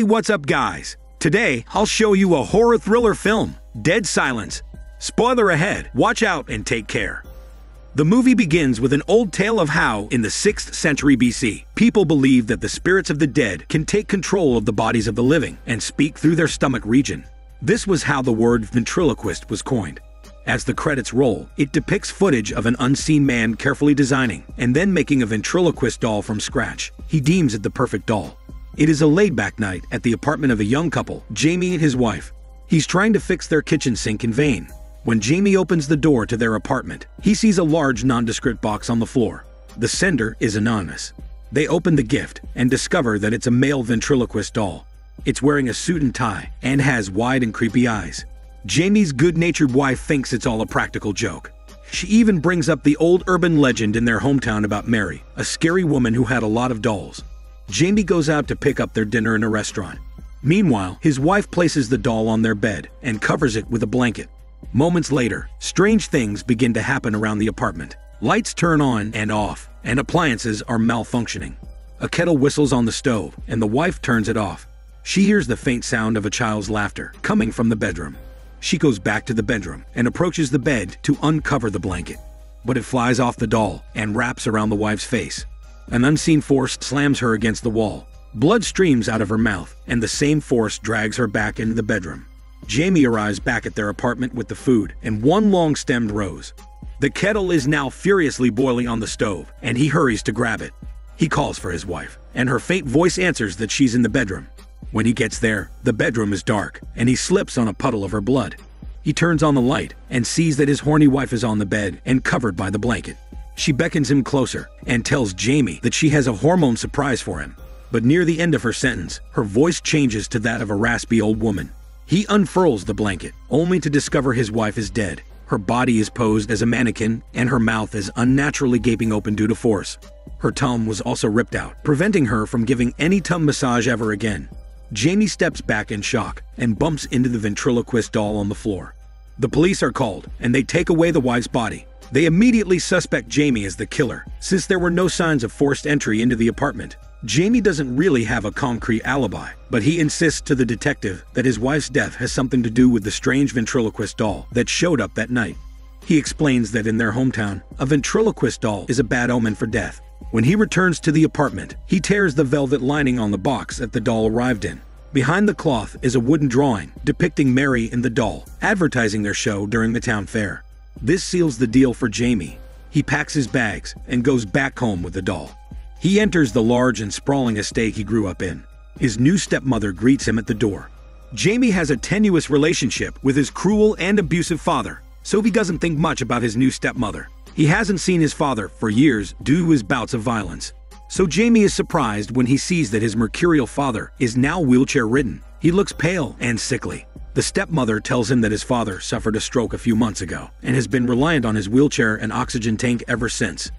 Hey, what's up, guys? Today, I'll show you a horror thriller film, Dead Silence. Spoiler ahead, watch out and take care. The movie begins with an old tale of how, in the 6th century BC, people believed that the spirits of the dead can take control of the bodies of the living and speak through their stomach region. This was how the word ventriloquist was coined. As the credits roll, it depicts footage of an unseen man carefully designing and then making a ventriloquist doll from scratch. He deems it the perfect doll. It is a laid back night at the apartment of a young couple, Jamie and his wife. He's trying to fix their kitchen sink in vain. When Jamie opens the door to their apartment, he sees a large nondescript box on the floor. The sender is anonymous. They open the gift and discover that it's a male ventriloquist doll. It's wearing a suit and tie and has wide and creepy eyes. Jamie's good natured wife thinks it's all a practical joke. She even brings up the old urban legend in their hometown about Mary, a scary woman who had a lot of dolls. Jamie goes out to pick up their dinner in a restaurant. Meanwhile, his wife places the doll on their bed and covers it with a blanket. Moments later, strange things begin to happen around the apartment. Lights turn on and off, and appliances are malfunctioning. A kettle whistles on the stove, and the wife turns it off. She hears the faint sound of a child's laughter coming from the bedroom. She goes back to the bedroom and approaches the bed to uncover the blanket. But it flies off the doll and wraps around the wife's face. An unseen force slams her against the wall. Blood streams out of her mouth, and the same force drags her back into the bedroom. Jamie arrives back at their apartment with the food and one long stemmed rose. The kettle is now furiously boiling on the stove, and he hurries to grab it. He calls for his wife, and her faint voice answers that she's in the bedroom. When he gets there, the bedroom is dark, and he slips on a puddle of her blood. He turns on the light and sees that his horny wife is on the bed and covered by the blanket. She beckons him closer and tells Jamie that she has a hormone surprise for him. But near the end of her sentence, her voice changes to that of a raspy old woman. He unfurls the blanket, only to discover his wife is dead. Her body is posed as a mannequin, and her mouth is unnaturally gaping open due to force. Her tongue was also ripped out, preventing her from giving any tongue massage ever again. Jamie steps back in shock and bumps into the ventriloquist doll on the floor. The police are called, and they take away the wife's body, they immediately suspect Jamie as the killer, since there were no signs of forced entry into the apartment. Jamie doesn't really have a concrete alibi, but he insists to the detective that his wife's death has something to do with the strange ventriloquist doll that showed up that night. He explains that in their hometown, a ventriloquist doll is a bad omen for death. When he returns to the apartment, he tears the velvet lining on the box that the doll arrived in. Behind the cloth is a wooden drawing depicting Mary and the doll, advertising their show during the town fair. This seals the deal for Jamie. He packs his bags and goes back home with the doll. He enters the large and sprawling estate he grew up in. His new stepmother greets him at the door. Jamie has a tenuous relationship with his cruel and abusive father, so he doesn't think much about his new stepmother. He hasn't seen his father for years due to his bouts of violence. So Jamie is surprised when he sees that his mercurial father is now wheelchair ridden. He looks pale and sickly. The stepmother tells him that his father suffered a stroke a few months ago and has been reliant on his wheelchair and oxygen tank ever since.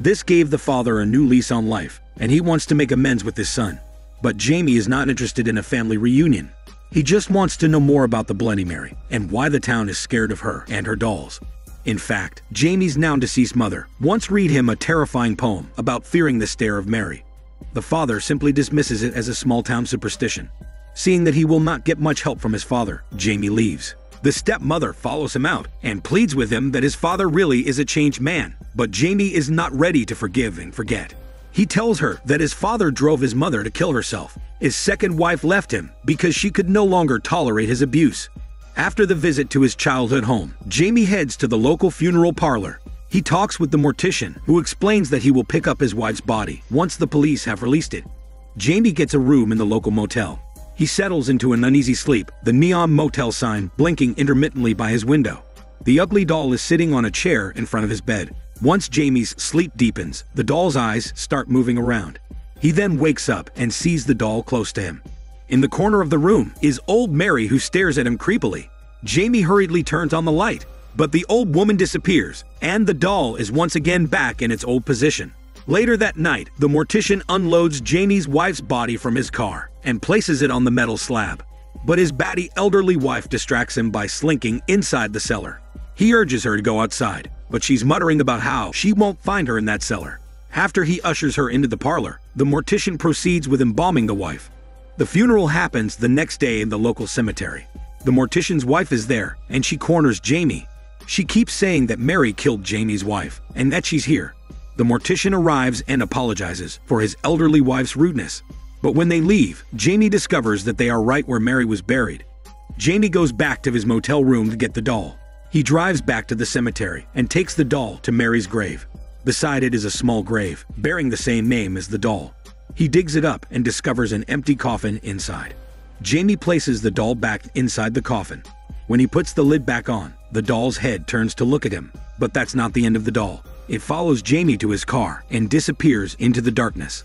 This gave the father a new lease on life, and he wants to make amends with his son. But Jamie is not interested in a family reunion. He just wants to know more about the Bloody Mary and why the town is scared of her and her dolls. In fact, Jamie's now deceased mother once read him a terrifying poem about fearing the stare of Mary. The father simply dismisses it as a small town superstition. Seeing that he will not get much help from his father, Jamie leaves. The stepmother follows him out and pleads with him that his father really is a changed man, but Jamie is not ready to forgive and forget. He tells her that his father drove his mother to kill herself. His second wife left him because she could no longer tolerate his abuse. After the visit to his childhood home, Jamie heads to the local funeral parlor. He talks with the mortician, who explains that he will pick up his wife's body once the police have released it. Jamie gets a room in the local motel he settles into an uneasy sleep, the neon motel sign blinking intermittently by his window. The ugly doll is sitting on a chair in front of his bed. Once Jamie's sleep deepens, the doll's eyes start moving around. He then wakes up and sees the doll close to him. In the corner of the room is old Mary who stares at him creepily. Jamie hurriedly turns on the light, but the old woman disappears, and the doll is once again back in its old position. Later that night, the mortician unloads Jamie's wife's body from his car and places it on the metal slab. But his batty elderly wife distracts him by slinking inside the cellar. He urges her to go outside, but she's muttering about how she won't find her in that cellar. After he ushers her into the parlor, the mortician proceeds with embalming the wife. The funeral happens the next day in the local cemetery. The mortician's wife is there, and she corners Jamie. She keeps saying that Mary killed Jamie's wife, and that she's here. The mortician arrives and apologizes for his elderly wife's rudeness. But when they leave, Jamie discovers that they are right where Mary was buried. Jamie goes back to his motel room to get the doll. He drives back to the cemetery and takes the doll to Mary's grave. Beside it is a small grave, bearing the same name as the doll. He digs it up and discovers an empty coffin inside. Jamie places the doll back inside the coffin. When he puts the lid back on, the doll's head turns to look at him, but that's not the end of the doll. It follows Jamie to his car and disappears into the darkness.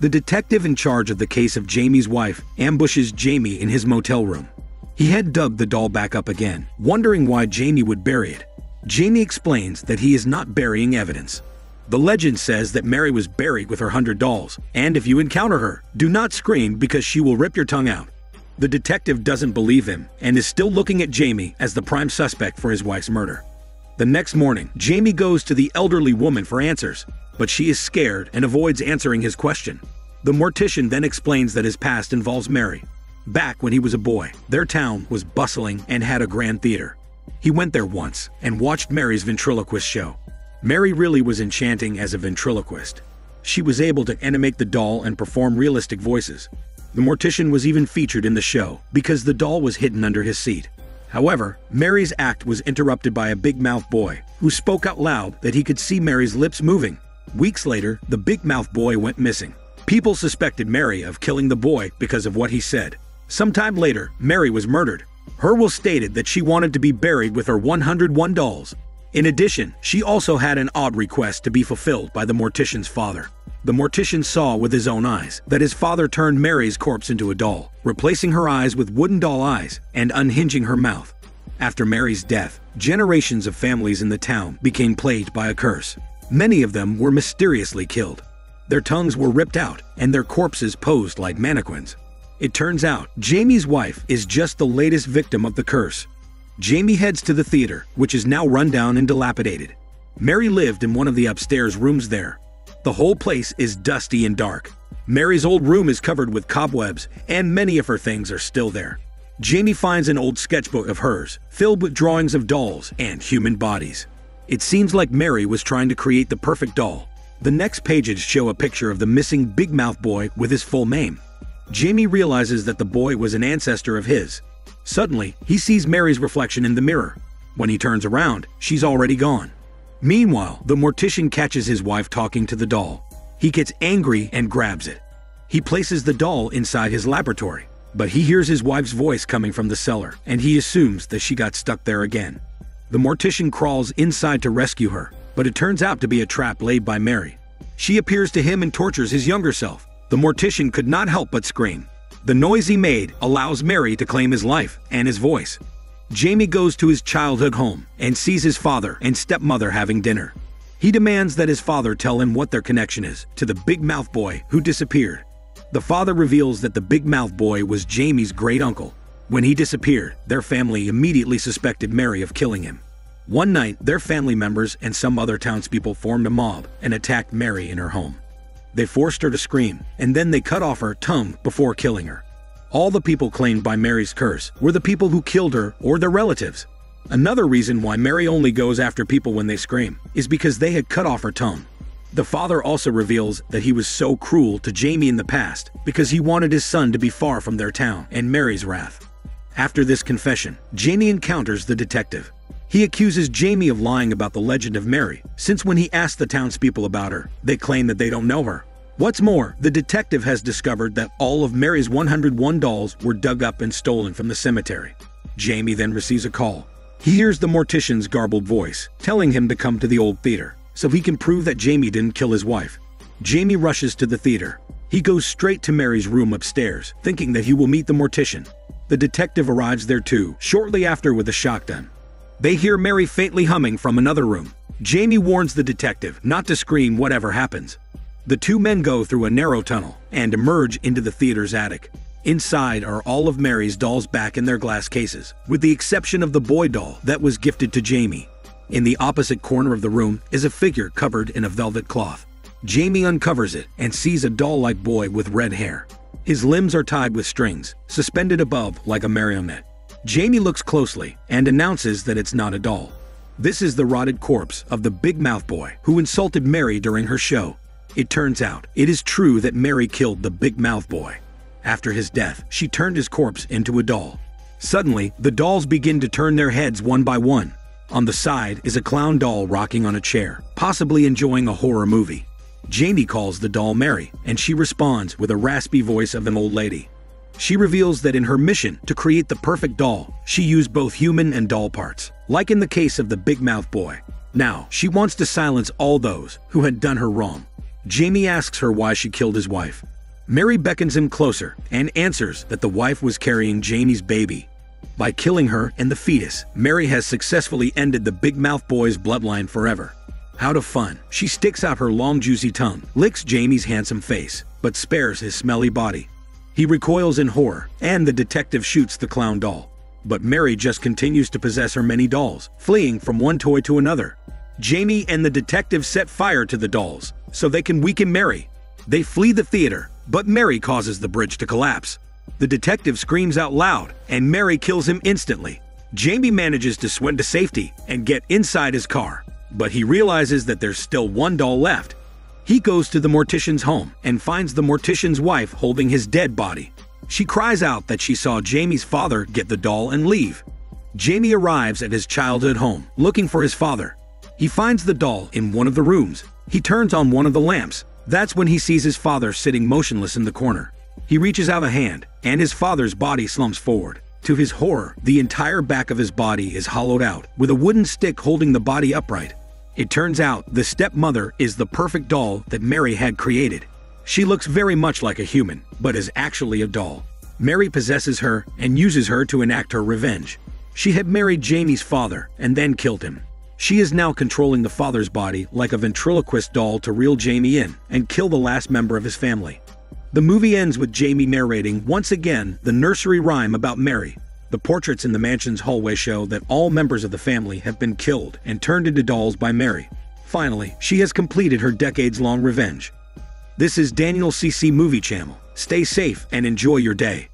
The detective in charge of the case of Jamie's wife ambushes Jamie in his motel room. He had dug the doll back up again, wondering why Jamie would bury it. Jamie explains that he is not burying evidence. The legend says that Mary was buried with her hundred dolls, and if you encounter her, do not scream because she will rip your tongue out. The detective doesn't believe him and is still looking at Jamie as the prime suspect for his wife's murder. The next morning, Jamie goes to the elderly woman for answers, but she is scared and avoids answering his question. The mortician then explains that his past involves Mary. Back when he was a boy, their town was bustling and had a grand theater. He went there once and watched Mary's ventriloquist show. Mary really was enchanting as a ventriloquist. She was able to animate the doll and perform realistic voices. The mortician was even featured in the show because the doll was hidden under his seat. However, Mary's act was interrupted by a big mouth boy who spoke out loud that he could see Mary's lips moving. Weeks later, the big mouth boy went missing. People suspected Mary of killing the boy because of what he said. Sometime later, Mary was murdered. Hurwell stated that she wanted to be buried with her 101 dolls. In addition, she also had an odd request to be fulfilled by the mortician's father. The mortician saw with his own eyes that his father turned Mary's corpse into a doll, replacing her eyes with wooden doll eyes and unhinging her mouth. After Mary's death, generations of families in the town became plagued by a curse. Many of them were mysteriously killed. Their tongues were ripped out and their corpses posed like mannequins. It turns out Jamie's wife is just the latest victim of the curse. Jamie heads to the theater, which is now run down and dilapidated. Mary lived in one of the upstairs rooms there, the whole place is dusty and dark. Mary's old room is covered with cobwebs, and many of her things are still there. Jamie finds an old sketchbook of hers, filled with drawings of dolls and human bodies. It seems like Mary was trying to create the perfect doll. The next pages show a picture of the missing Big Mouth boy with his full name. Jamie realizes that the boy was an ancestor of his. Suddenly, he sees Mary's reflection in the mirror. When he turns around, she's already gone. Meanwhile, the mortician catches his wife talking to the doll. He gets angry and grabs it. He places the doll inside his laboratory, but he hears his wife's voice coming from the cellar, and he assumes that she got stuck there again. The mortician crawls inside to rescue her, but it turns out to be a trap laid by Mary. She appears to him and tortures his younger self. The mortician could not help but scream. The noise he made allows Mary to claim his life and his voice. Jamie goes to his childhood home and sees his father and stepmother having dinner. He demands that his father tell him what their connection is to the big mouth boy who disappeared. The father reveals that the big mouth boy was Jamie's great uncle. When he disappeared, their family immediately suspected Mary of killing him. One night, their family members and some other townspeople formed a mob and attacked Mary in her home. They forced her to scream, and then they cut off her tongue before killing her. All the people claimed by Mary's curse were the people who killed her or their relatives. Another reason why Mary only goes after people when they scream is because they had cut off her tongue. The father also reveals that he was so cruel to Jamie in the past because he wanted his son to be far from their town and Mary's wrath. After this confession, Jamie encounters the detective. He accuses Jamie of lying about the legend of Mary, since when he asked the townspeople about her, they claim that they don't know her. What's more, the detective has discovered that all of Mary's 101 dolls were dug up and stolen from the cemetery. Jamie then receives a call. He hears the mortician's garbled voice, telling him to come to the old theater, so he can prove that Jamie didn't kill his wife. Jamie rushes to the theater. He goes straight to Mary's room upstairs, thinking that he will meet the mortician. The detective arrives there too, shortly after with a shotgun. They hear Mary faintly humming from another room. Jamie warns the detective not to scream whatever happens. The two men go through a narrow tunnel and emerge into the theater's attic. Inside are all of Mary's dolls back in their glass cases, with the exception of the boy doll that was gifted to Jamie. In the opposite corner of the room is a figure covered in a velvet cloth. Jamie uncovers it and sees a doll like boy with red hair. His limbs are tied with strings, suspended above like a marionette. Jamie looks closely and announces that it's not a doll. This is the rotted corpse of the Big Mouth Boy who insulted Mary during her show. It turns out it is true that Mary killed the Big Mouth Boy. After his death, she turned his corpse into a doll. Suddenly, the dolls begin to turn their heads one by one. On the side is a clown doll rocking on a chair, possibly enjoying a horror movie. Jamie calls the doll Mary, and she responds with a raspy voice of an old lady. She reveals that in her mission to create the perfect doll, she used both human and doll parts, like in the case of the Big Mouth Boy. Now, she wants to silence all those who had done her wrong. Jamie asks her why she killed his wife. Mary beckons him closer and answers that the wife was carrying Jamie's baby. By killing her and the fetus, Mary has successfully ended the Big Mouth Boy's bloodline forever. Out of fun, she sticks out her long juicy tongue, licks Jamie's handsome face, but spares his smelly body. He recoils in horror, and the detective shoots the clown doll. But Mary just continues to possess her many dolls, fleeing from one toy to another. Jamie and the detective set fire to the dolls, so they can weaken Mary. They flee the theater, but Mary causes the bridge to collapse. The detective screams out loud, and Mary kills him instantly. Jamie manages to swim to safety and get inside his car, but he realizes that there's still one doll left. He goes to the mortician's home and finds the mortician's wife holding his dead body. She cries out that she saw Jamie's father get the doll and leave. Jamie arrives at his childhood home looking for his father. He finds the doll in one of the rooms. He turns on one of the lamps. That's when he sees his father sitting motionless in the corner. He reaches out a hand, and his father's body slumps forward. To his horror, the entire back of his body is hollowed out, with a wooden stick holding the body upright. It turns out the stepmother is the perfect doll that Mary had created. She looks very much like a human, but is actually a doll. Mary possesses her and uses her to enact her revenge. She had married Jamie's father and then killed him. She is now controlling the father's body like a ventriloquist doll to reel Jamie in and kill the last member of his family. The movie ends with Jamie narrating once again the nursery rhyme about Mary, the portraits in the mansion's hallway show that all members of the family have been killed and turned into dolls by Mary. Finally, she has completed her decades long revenge. This is Daniel CC Movie Channel. Stay safe and enjoy your day.